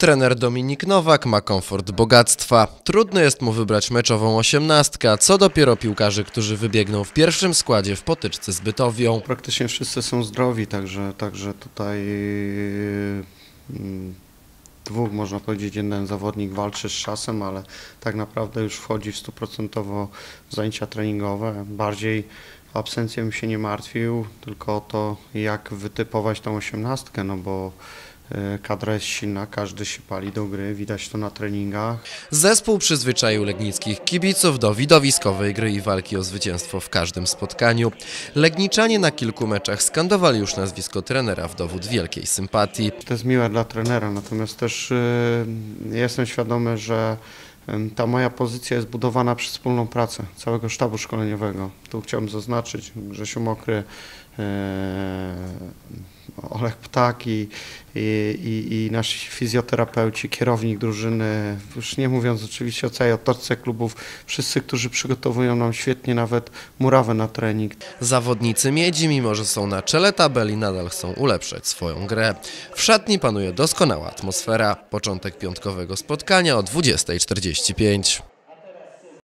Trener Dominik Nowak ma komfort bogactwa. Trudno jest mu wybrać meczową osiemnastkę, co dopiero piłkarzy, którzy wybiegną w pierwszym składzie w potyczce z Bytowią. Praktycznie wszyscy są zdrowi, także, także tutaj mm, dwóch, można powiedzieć, jeden zawodnik walczy z czasem, ale tak naprawdę już wchodzi w stuprocentowo zajęcia treningowe. Bardziej absencją się nie martwił, tylko o to, jak wytypować tą osiemnastkę, no bo kadra jest silna, każdy się pali do gry, widać to na treningach. Zespół przyzwyczaił legnickich kibiców do widowiskowej gry i walki o zwycięstwo w każdym spotkaniu. Legniczanie na kilku meczach skandowali już nazwisko trenera w dowód wielkiej sympatii. To jest miłe dla trenera, natomiast też y, jestem świadomy, że ta moja pozycja jest budowana przez wspólną pracę całego sztabu szkoleniowego. Tu chciałbym zaznaczyć Grzesiu Mokry, y, Olek Ptak i, i, i, nasi fizjoterapeuci, kierownik drużyny, już nie mówiąc oczywiście o całej otoczce klubów, wszyscy, którzy przygotowują nam świetnie nawet murawę na trening. Zawodnicy miedzi, mimo że są na czele tabeli, nadal chcą ulepszać swoją grę. W szatni panuje doskonała atmosfera. Początek piątkowego spotkania o 20.45.